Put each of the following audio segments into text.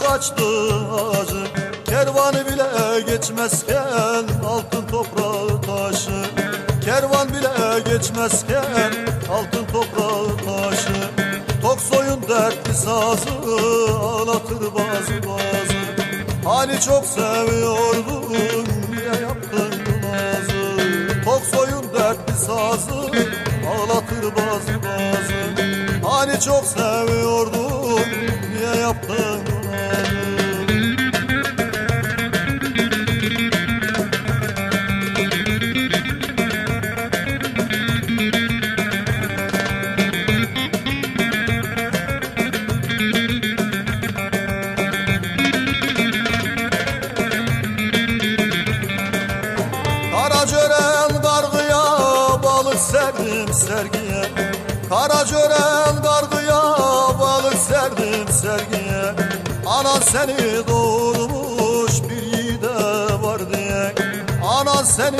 Karacören barajı çiçek açtı ağacı Kervanı bile geçmezken altın toprağı taşı. Kervan bile geçmezken altın toprağı taşı. Tok soyun dertli sazı ağlatır bazı bazı. Hani çok seviyordum niye yaptın nazı Tok soyun dertli sazı ağlatır bazı bazı. Hani çok seviyordum Karacören kargıya balık serdim sergiye. Anan seni doğurmuş bir yiğide var diye. Anan seni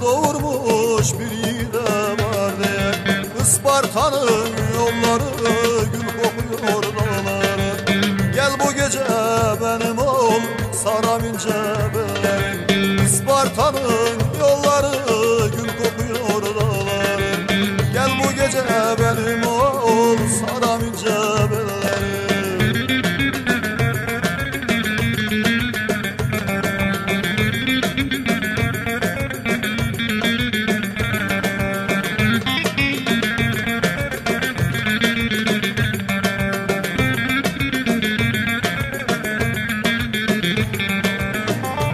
doğurmuş bir yiğide var diye. Isparta'nın yolları gül kokuyor dağları Gel bu gece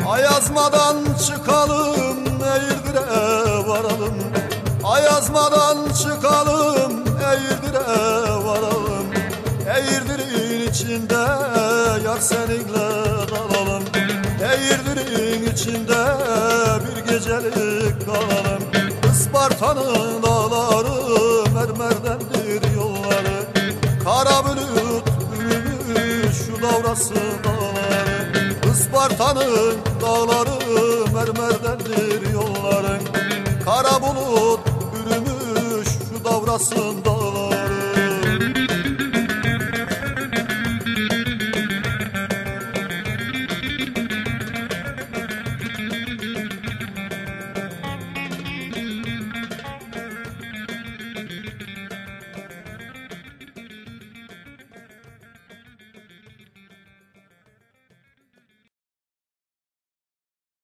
Ayazmadan çıkalım Eğirdir'e varalım. Ayazmadan çıkalım Eğirdir'e Eğirdir'in içinde yar seninle kalalım Eğirdir'in içinde bir gecelik kalalım. Isparta'nın dağları mermerdendir yolları. Kara bulut bürümüş şu davrası dağları. Isparta'nın dağları mermerdendir yolların Kara bulut bürümüş şu davrasında